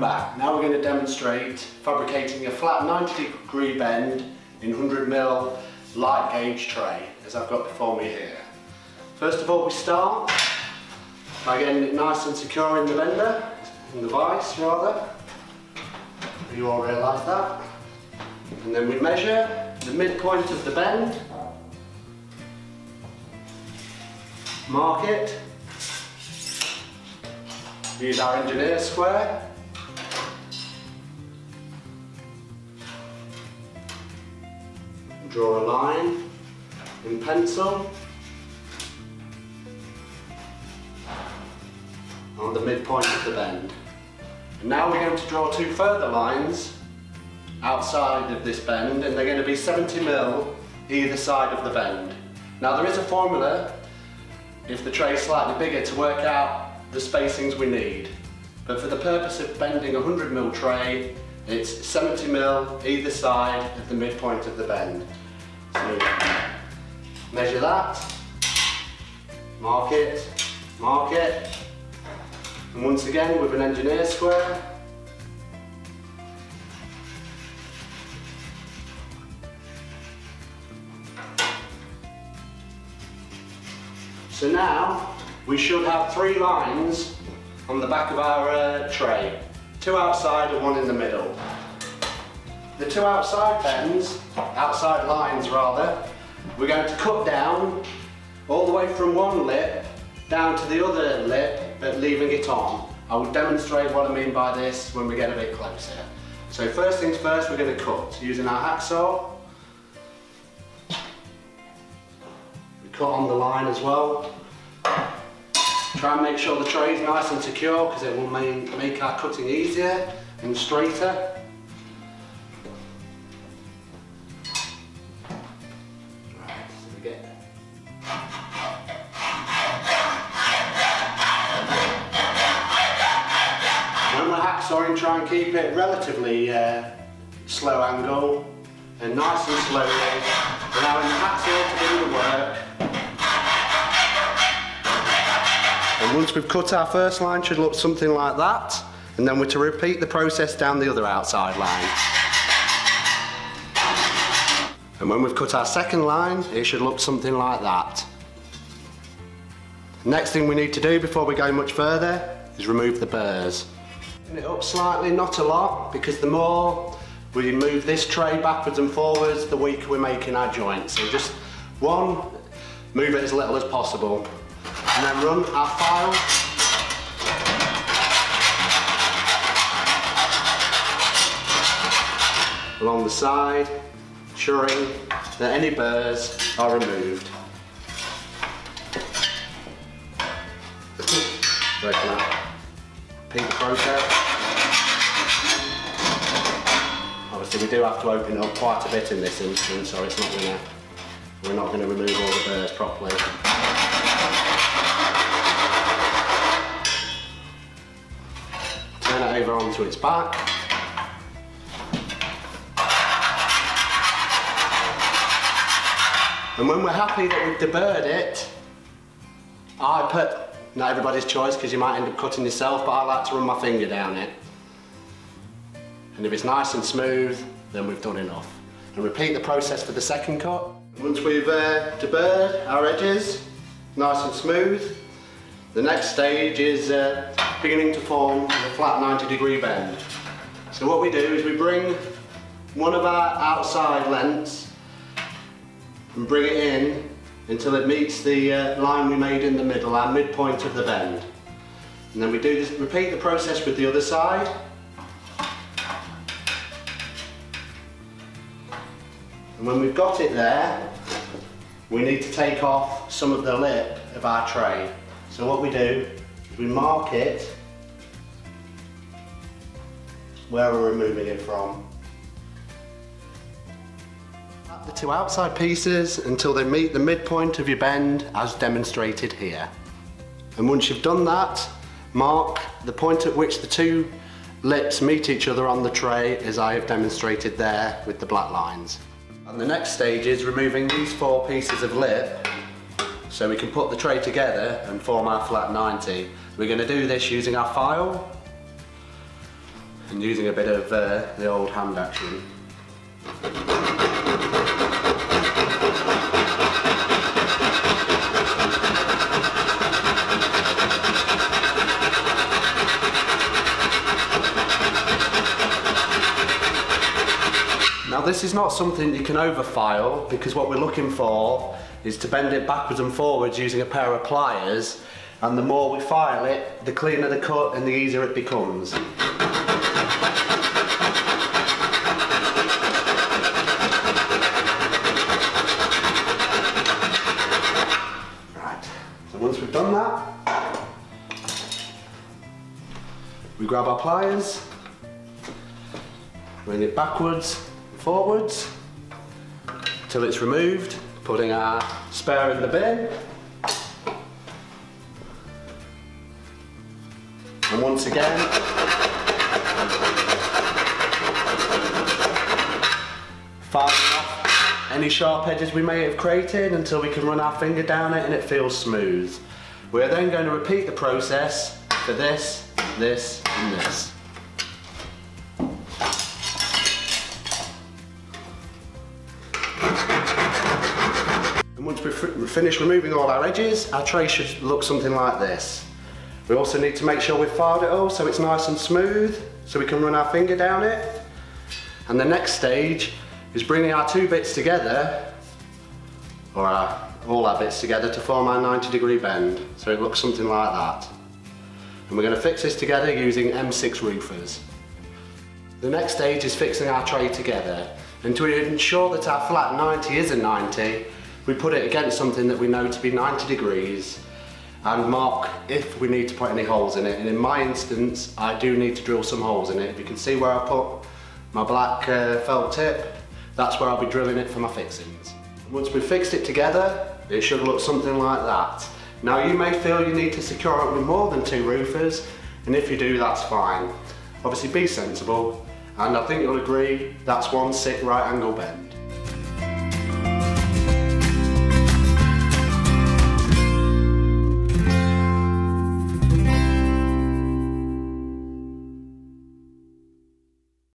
welcome back. Now we're going to demonstrate fabricating a flat 90 degree bend in 100mm light gauge tray, as I've got before me here. First of all we start by getting it nice and secure in the bender, in the vise rather. You all realise that. And then we measure the midpoint of the bend, mark it, use our engineer square, draw a line in pencil on the midpoint of the bend. And now we're going to draw two further lines outside of this bend and they're going to be 70 mil either side of the bend. Now there is a formula if the tray is slightly bigger to work out the spacings we need. But for the purpose of bending a 100 mil tray, it's 70 mil either side of the midpoint of the bend. So measure that, mark it, mark it, and once again with an engineer square, So now we should have three lines on the back of our uh, tray. Two outside and one in the middle. The two outside bends, outside lines rather, we're going to cut down all the way from one lip down to the other lip but leaving it on. I will demonstrate what I mean by this when we get a bit closer. So first things first, we're going to cut using our hacksaw. We cut on the line as well. Try and make sure the tray is nice and secure because it will make our cutting easier and straighter. Hacksawing, try and keep it relatively uh, slow angle and nice and slowly, allowing the hacksaw to do the work And once we've cut our first line, it should look something like that. And then we're to repeat the process down the other outside line. And when we've cut our second line, it should look something like that. Next thing we need to do before we go much further is remove the burrs. Turn it up slightly, not a lot, because the more we move this tray backwards and forwards, the weaker we're making our joint. So just one, move it as little as possible and then run our file along the side, ensuring that any burrs are removed. Up. Repeat the process. Obviously we do have to open up quite a bit in this instance so it's not gonna we're not going to remove all the burrs properly. Onto its back. And when we're happy that we've deburred it, I put, not everybody's choice because you might end up cutting yourself, but I like to run my finger down it. And if it's nice and smooth, then we've done enough. And repeat the process for the second cut. Once we've uh, deburred our edges, nice and smooth, the next stage is uh, beginning to form a flat 90 degree bend. So what we do is we bring one of our outside lengths and bring it in until it meets the uh, line we made in the middle, our midpoint of the bend. And then we do this, repeat the process with the other side. And when we've got it there, we need to take off some of the lip of our tray. So what we do we mark it where we're removing it from. The two outside pieces until they meet the midpoint of your bend as demonstrated here. And once you've done that, mark the point at which the two lips meet each other on the tray as I have demonstrated there with the black lines. And the next stage is removing these four pieces of lip so we can put the tray together and form our flat 90. We're going to do this using our file. and using a bit of uh, the old hand action. Now this is not something you can overfile because what we're looking for is to bend it backwards and forwards using a pair of pliers and the more we file it, the cleaner the cut and the easier it becomes. Right, so once we've done that, we grab our pliers, bring it backwards, forwards, till it's removed, putting our spare in the bin. Once again, filing off any sharp edges we may have created until we can run our finger down it and it feels smooth. We're then going to repeat the process for this, this and this. And once we've finished removing all our edges, our tray should look something like this. We also need to make sure we've filed it all so it's nice and smooth, so we can run our finger down it. And the next stage is bringing our two bits together, or our, all our bits together to form our 90 degree bend. So it looks something like that. And we're going to fix this together using M6 roofers. The next stage is fixing our tray together. And to ensure that our flat 90 is a 90, we put it against something that we know to be 90 degrees and mark if we need to put any holes in it. And in my instance, I do need to drill some holes in it. You can see where I put my black uh, felt tip. That's where I'll be drilling it for my fixings. Once we've fixed it together, it should look something like that. Now you may feel you need to secure it with more than two roofers, and if you do, that's fine. Obviously be sensible, and I think you'll agree that's one sick right angle bend.